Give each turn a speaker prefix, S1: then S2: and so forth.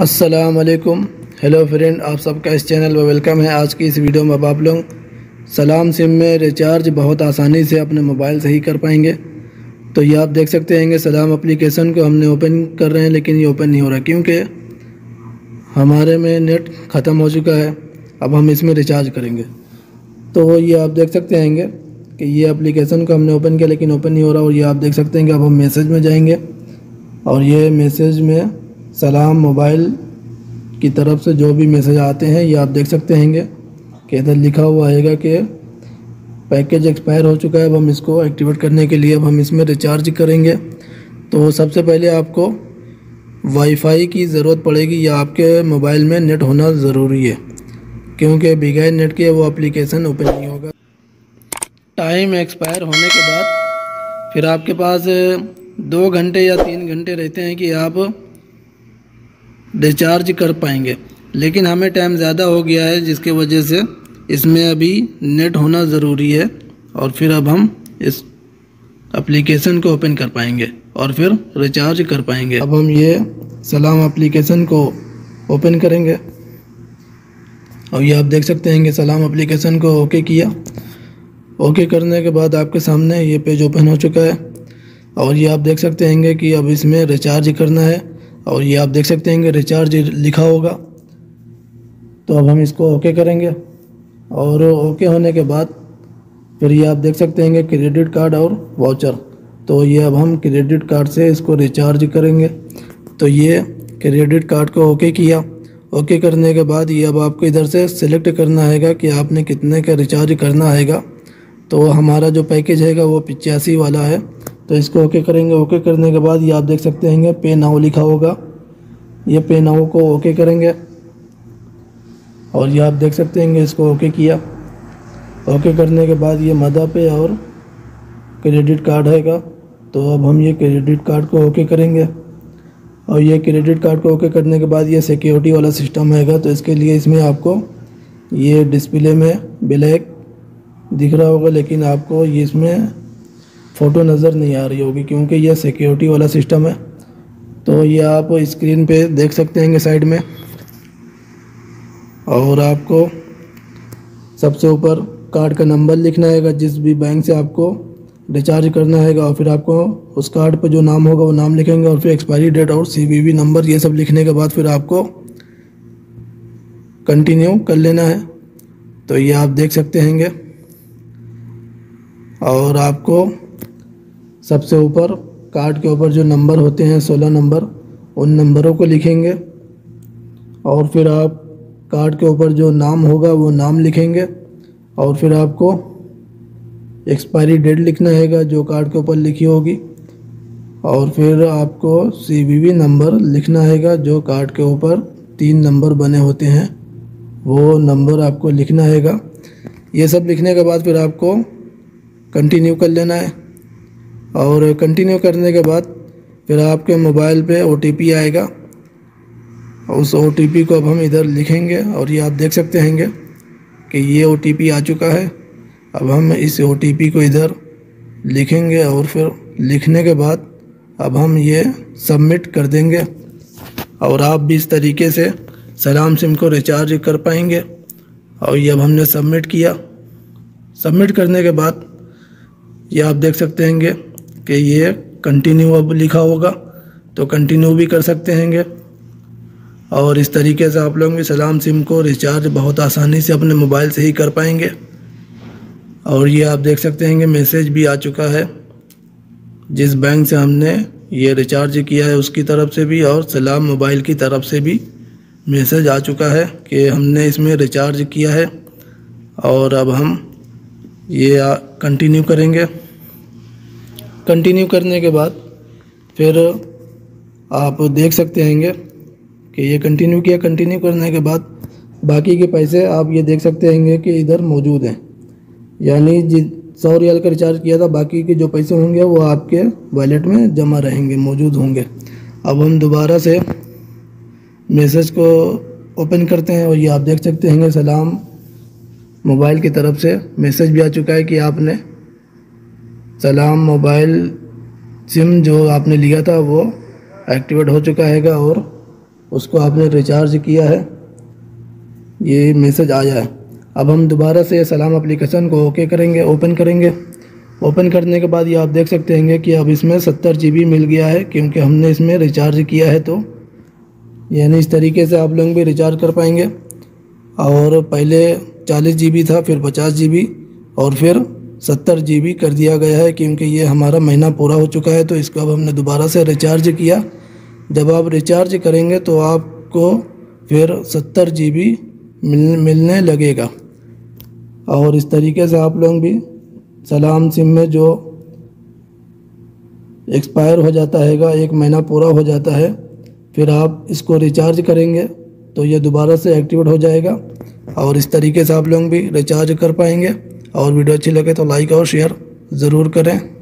S1: अस्सलाम वालेकुम hello friend आप सबका इस चैनल में वेलकम है। आज की इस वीडियो में अब आप लोग सलाम सिम में रिचार्ज बहुत आसानी से अपने मोबाइल से ही कर पाएँगे। तो ये आप देख सकते हैं सलाम एप्लीकेशन को हमने ओपन कर रहे हैं, लेकिन ये ओपन नहीं हो रहा। क्योंकि हमारे में नेट ख़त्म हो चुका है। अब हम इसमें रिचार्ज करेंगे। तो ये आप देख सकते हैं कि ये एप्लीकेशन को हमने ओपन किया, लेकिन ओपन नहीं हो रहा। और ये आप देख सकते हैं कि अब हम मैसेज में जाएँगे। और ये मैसेज में सलाम मोबाइल की तरफ़ से जो भी मैसेज आते हैं, ये आप देख सकते हैं कि इधर लिखा हुआ आएगा कि पैकेज एक्सपायर हो चुका है, अब हम इसको एक्टिवेट करने के लिए अब हम इसमें रिचार्ज करेंगे। तो सबसे पहले आपको वाईफाई की ज़रूरत पड़ेगी, या आपके मोबाइल में नेट होना ज़रूरी है, क्योंकि बगैर नेट के वो एप्लीकेशन ओपन नहीं होगा। टाइम एक्सपायर होने के बाद फिर आपके पास दो घंटे या तीन घंटे रहते हैं कि आप रिचार्ज कर पाएँगे। लेकिन हमें टाइम ज़्यादा हो गया है, जिसके वजह से इसमें अभी नेट होना ज़रूरी है और फिर अब हम इस एप्लीकेशन को ओपन कर पाएँगे और फिर रिचार्ज कर पाएँगे। अब हम ये सलाम एप्लीकेशन को ओपन करेंगे। और ये आप देख सकते हैं कि सलाम एप्लीकेशन को ओके किया। ओके करने के बाद आपके सामने ये पेज ओपन हो चुका है। और ये आप देख सकते हैं कि अब इसमें रिचार्ज करना है। और ये आप देख सकते हैं कि रिचार्ज लिखा होगा। तो अब हम इसको ओके करेंगे। और ओके होने के बाद फिर ये आप देख सकते हैं क्रेडिट कार्ड और वाउचर तो ये अब हम क्रेडिट कार्ड से इसको रिचार्ज करेंगे। तो ये क्रेडिट कार्ड को ओके किया। ओके करने के बाद ये अब आपको इधर से सिलेक्ट करना हैगा कि आपने कितने का रिचार्ज करना हैगा। तो हमारा जो पैकेज हैगा वो पिचासी वाला है। तो इसको ओके करेंगे। ओके करने के बाद ये आप देख सकते हैं पे नाउ लिखा होगा। ये पे नाउ को ओके करेंगे। और ये आप देख सकते हैं इसको ओके किया। ओके करने के बाद ये मदा पे और क्रेडिट कार्ड हैगा तो अब हम ये क्रेडिट कार्ड को ओके करेंगे। और ये क्रेडिट कार्ड को ओके करने के बाद ये सिक्योरिटी वाला सिस्टम हैगा तो इसके लिए इसमें आपको ये डिस्प्ले में ब्लैक दिख रहा होगा, लेकिन आपको ये इसमें फ़ोटो नज़र नहीं आ रही होगी क्योंकि यह सिक्योरिटी वाला सिस्टम है। तो ये आप स्क्रीन पे देख सकते हैं साइड में। और आपको सबसे ऊपर कार्ड का नंबर लिखना है जिस भी बैंक से आपको रिचार्ज करना है और फिर आपको उस कार्ड पर जो नाम होगा वो नाम लिखेंगे, और फिर एक्सपायरी डेट और सी नंबर ये सब लिखने के बाद फिर आपको कंटिन्यू कर लेना है। तो ये आप देख सकते हैंगे। और आपको सबसे ऊपर कार्ड के ऊपर जो नंबर होते हैं, सोलह नंबर, उन नंबरों को लिखेंगे। और फिर आप कार्ड के ऊपर जो नाम होगा, वो नाम लिखेंगे। और फिर आपको एक्सपायरी डेट लिखना हैगा, जो कार्ड के ऊपर लिखी होगी। और फिर आपको सीवीवी नंबर लिखना हैगा, जो कार्ड के ऊपर तीन नंबर बने होते हैं। वो नंबर आपको लिखना हैगा। ये सब लिखने के बाद फिर आपको कंटिन्यू कर लेना है। और कंटिन्यू करने के बाद फिर आपके मोबाइल पे ओटीपी आएगा। उस ओटीपी को अब हम इधर लिखेंगे और ये आप देख सकते हैं कि ये ओटीपी आ चुका है। अब हम इस ओटीपी को इधर लिखेंगे और फिर लिखने के बाद अब हम ये सबमिट कर देंगे और आप भी इस तरीके से सलाम सिम को रिचार्ज कर पाएँगे। और ये अब हमने सबमिट किया। सबमिट करने के बाद ये आप देख सकते हैं कि ये कंटिन्यू अब लिखा होगा तो कंटिन्यू भी कर सकते हैं और इस तरीके से आप लोग भी सलाम सिम को रिचार्ज बहुत आसानी से अपने मोबाइल से ही कर पाएँगे। और ये आप देख सकते हैं कि मैसेज भी आ चुका है। जिस बैंक से हमने ये रिचार्ज किया है, उसकी तरफ़ से भी और सलाम मोबाइल की तरफ़ से भी मैसेज आ चुका है कि हमने इसमें रिचार्ज किया है। और अब हम ये कंटिन्यू करेंगे। कंटिन्यू करने के बाद फिर आप देख सकते हैं कि ये कंटिन्यू किया कंटिन्यू करने के बाद बाकी के पैसे आप ये देख सकते हैं कि इधर मौजूद हैं। यानी जि सौ रियाल का रिचार्ज किया था, बाकी के जो पैसे होंगे वो आपके वॉलेट में जमा रहेंगे, मौजूद होंगे। अब हम दोबारा से मैसेज को ओपन करते हैं और ये आप देख सकते हैं सलाम मोबाइल की तरफ़ से मैसेज भी आ चुका है कि आपने सलाम मोबाइल सिम जो आपने लिया था वो एक्टिवेट हो चुका हैगा और उसको आपने रिचार्ज किया है। ये मैसेज आया है। अब हम दोबारा से सलाम एप्लीकेशन को ओके करेंगे, ओपन करेंगे। ओपन करने के बाद ये आप देख सकते हैं कि अब इसमें सत्तर जी मिल गया है, क्योंकि हमने इसमें रिचार्ज किया है तो। यानी इस तरीके से आप लोग भी रिचार्ज कर पाएँगे। और पहले चालीस जी था, फिर पचास जी और फिर सत्तर जी कर दिया गया है क्योंकि ये हमारा महीना पूरा हो चुका है तो इसको अब हमने दोबारा से रिचार्ज किया। जब आप रिचार्ज करेंगे तो आपको फिर सत्तर जी मिल, मिलने लगेगा। और इस तरीके से आप लोग भी सलाम सिम में जो एक्सपायर हो जाता हैगा, एक महीना पूरा हो जाता है, फिर आप इसको रिचार्ज करेंगे तो ये दोबारा से एक्टिवेट हो जाएगा। और इस तरीके से आप लोग भी रिचार्ज कर पाएँगे। और वीडियो अच्छी लगे तो लाइक और शेयर ज़रूर करें।